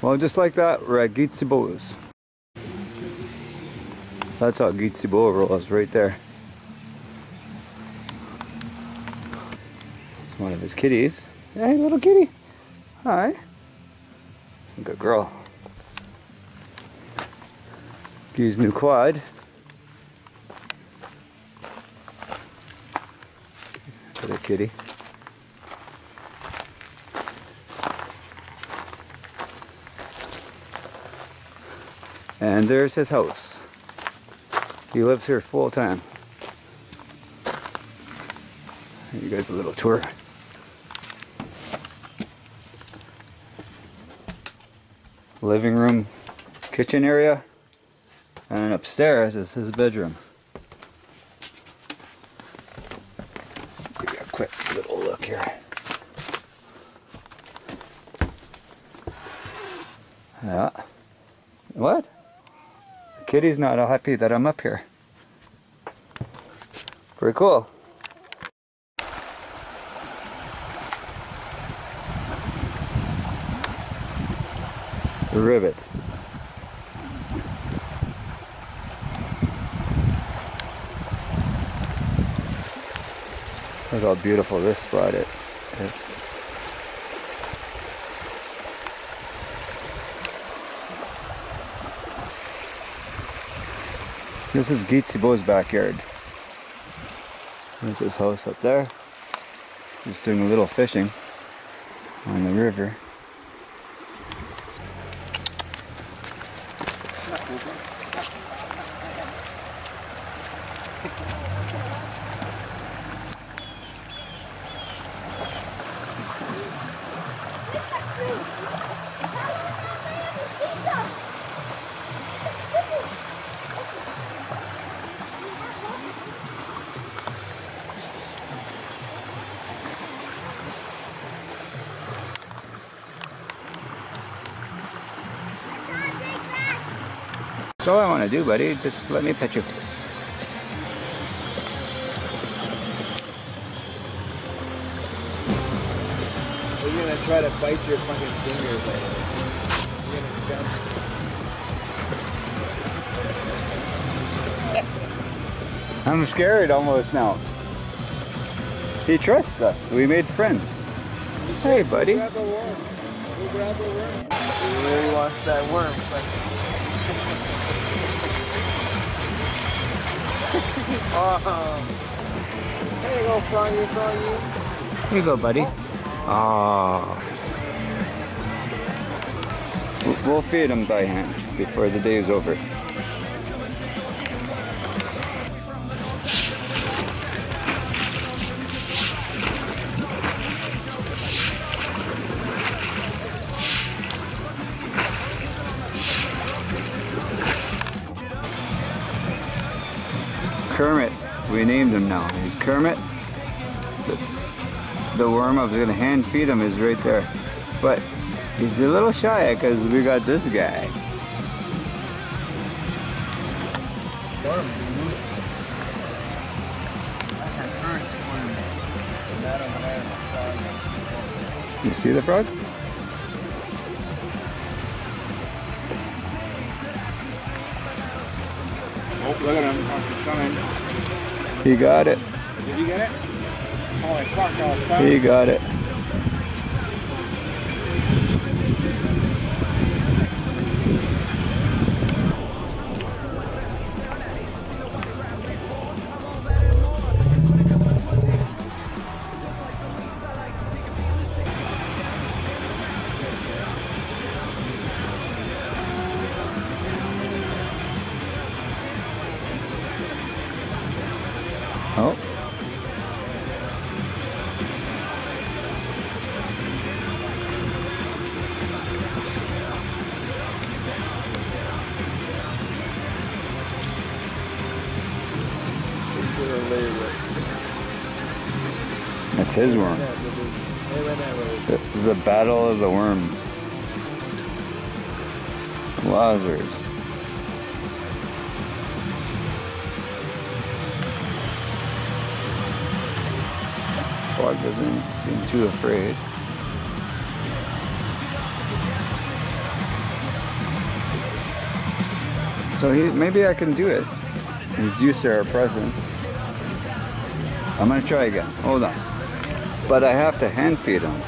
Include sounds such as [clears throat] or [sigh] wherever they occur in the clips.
Well, just like that, we're. That's how Guy Thibault rolls right there. It's one of his kitties. Hey, little kitty. Hi. Good girl. Use new quad. Little kitty. And there's his house. He lives here full time. You guys a little tour. Living room, kitchen area, and upstairs is his bedroom. Give you a quick little look here. Yeah. What? The kitty's not happy that I'm up here. Pretty cool. Rivet. Look how beautiful this spot is. This is Guy Thibault's backyard. There's his house up there. Just doing a little fishing on the river. That's all I want to do, buddy. Just let me pet you. We're gonna try to bite your fucking fingers. You're gonna jump. I'm scared almost now. He trusts us. We made friends. Hey, buddy. Grab a worm. We'll grab a worm. He really wants that worm. But... oh. There you go. Here you go, buddy. We'll- We'll feed him by hand before the day is over. Kermit, we named him now. He's Kermit. The, the worm I was gonna hand feed him is right there. But he's a little shy because we got this guy. Worm. That's an current worm. That over there, frog. You see the frog? He got it. Did you get it? Holy fuck, was. He got it. It's his worm. This is a battle of the worms. Lazarus. Fog doesn't seem too afraid. So he, maybe I can do it. He's used to our presence. I'm gonna try again. Hold on. But I have to hand feed him.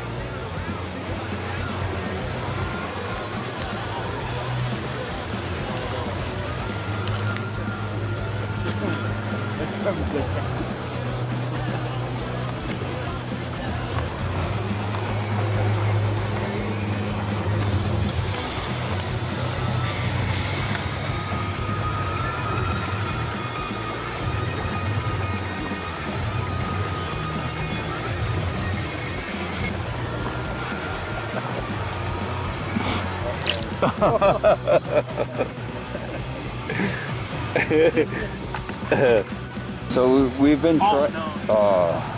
[laughs] So we- we've been oh, trying. Oh.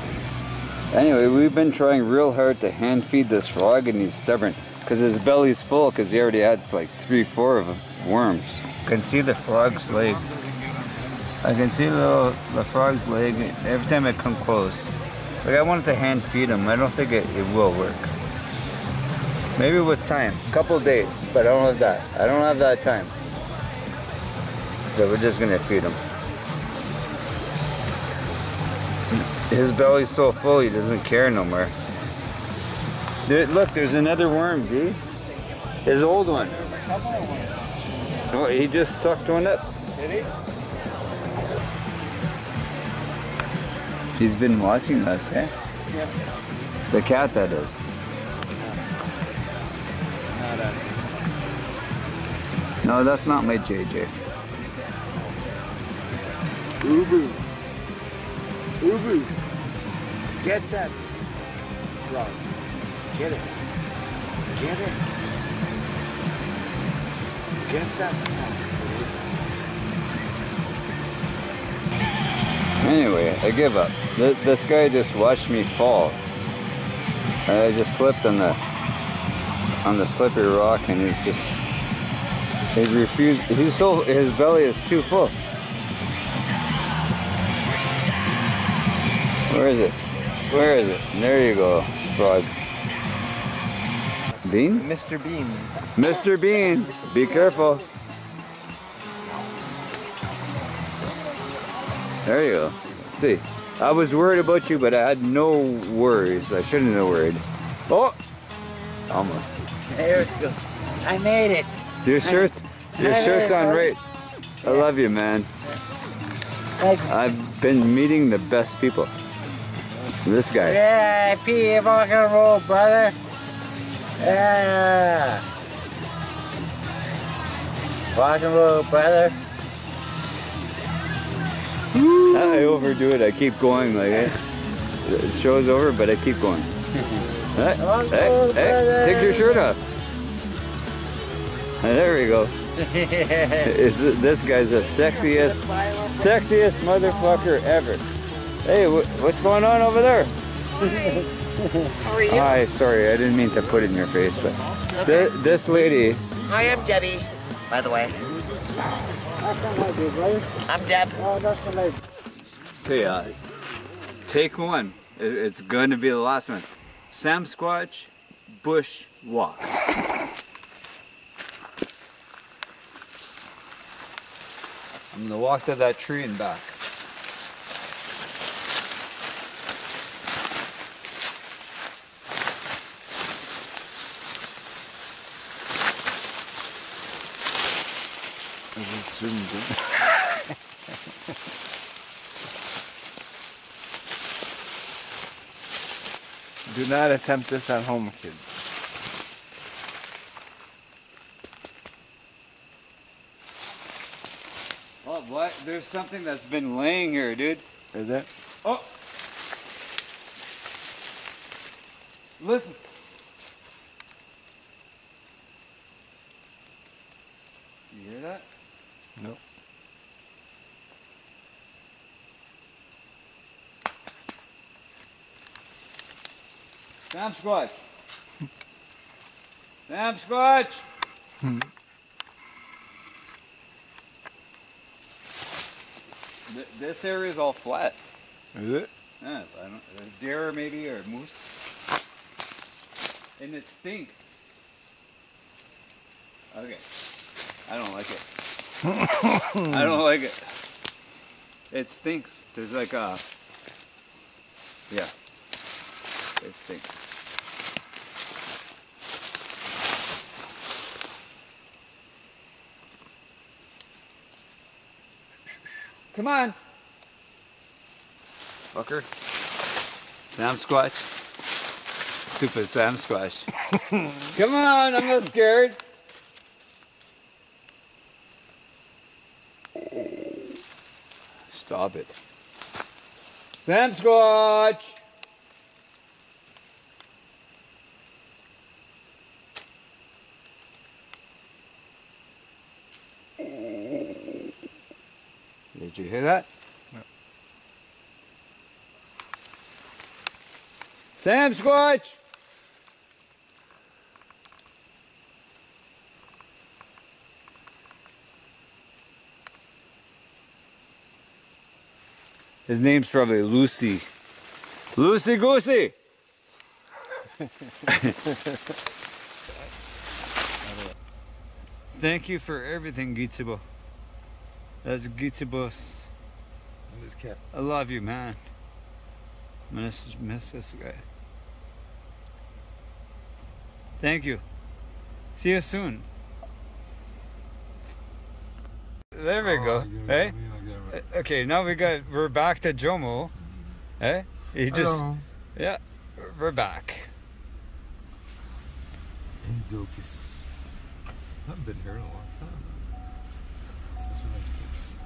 Anyway, we've been trying real hard to hand feed this frog, and he's stubborn because his belly's full because he already had like three, four of worms. I can see the frog's leg. I can see the, little, the frog's leg every time I come close. Like I wanted to hand feed him. I don't think it, it will work. Maybe with time, a couple days, but I don't have that. I don't have that time. So we're just gonna feed him. His belly's so full he doesn't care no more. There, look, there's another worm, D. His old one. Oh, he just sucked one up. Did he? He's been watching us, eh? Yep. The cat that is. No, that's not my JJ. Ubu. Ubu. Get that frog. Get it. Get it. Get that frog. Anyway, I give up. Th- This guy just watched me fall. I just slipped on the on the slippery rock, and he's just he refused. He's so his belly is too full. Where is it? Where is it? There you go, frog. Bean? Mr. Bean. Mr. Bean, be careful. There you go. See, I was worried about you, but I had no worries. I shouldn't have worried. Oh, almost. There we go. I made it. Your shirt's, your shirt's on right. I love you, man. I've been meeting the best people. This guy. Yeah, P, rock and roll, brother. Yeah. Rock and roll, brother. I overdo it. I keep going like it. The show's over, but I keep going. [laughs] Hey, hey, hey, take your shirt off. And there we go. [laughs] Is this guy's the sexiest, sexiest motherfucker ever. Hey, what's going on over there? How are you? Hi, sorry, I didn't mean to put it in your face, but th- this lady, Hi, I'm Debbie, by the way. I'm Deb. okay, uh, take one. It's going to be the last one. Sam Squatch, Bush Walk. I'm gonna walk to that tree and back. [laughs] Do not attempt this at home, kids. What? There's something that's been laying here, dude. Is it? Oh! Listen. You hear that? Nope. Sam Squatch. Sam Squatch. Hmm. Th- this area is all flat. Is it? Yeah, I don't, a deer maybe or moose. And it stinks. Okay. I don't like it. [laughs] I don't like it. It stinks. There's like a. Yeah. It stinks. Come on. Fucker. Sam Squatch. Stupid Sam Squatch. [laughs] Come on, I'm not scared. Stop it. Sam Squatch! Hear that? Sam Squatch! His name's probably Lucy. Lucy Goosey! [laughs] Thank you for everything, Guy Thibault. That's Guy Thibault's. I'm just cat. I love you, man. Miss, miss this guy. Thank you. See you soon. There we go. Oh, hey? Uh, okay, now we got we're back to Jomo. Mm-hmm. Hey? He just yeah, we're back. in Dokis. I haven't been here in a long time. It's such a nice place.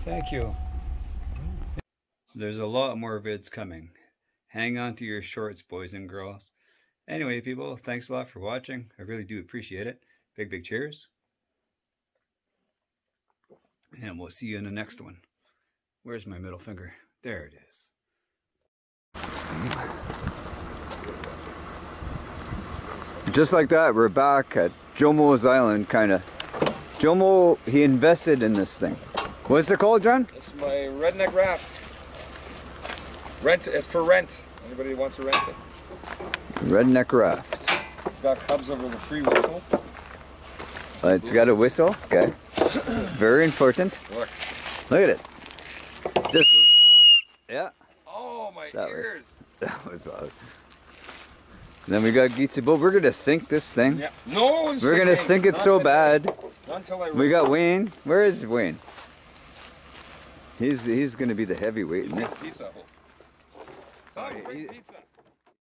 Thank you. There's a lot more vids coming. Hang on to your shorts, boys and girls. Anyway, people, thanks a lot for watching. I really do appreciate it. Big, big cheers. And we'll see you in the next one. Where's my middle finger? There it is. Just like that, we're back at Jomo's Island, kind of. Jomo, he invested in this thing. What's it called, John? It's my redneck raft. Rent. It's for rent. Anybody wants to rent it. Redneck Raft. It's got cubs over the free whistle. Uh, it's got a whistle. Okay. [clears throat] Very important. Look. Look at it. Just. Yeah, Oh my That was- [laughs] that was loud. Then we got Guy Thibault. We're gonna sink this thing. Yeah. No. We're gonna sink it Not so today. bad. Until I. We got Wayne. Where is Wayne? He's he's gonna be the heavyweight. in this. Pizza. He- bring oh, he- pizza.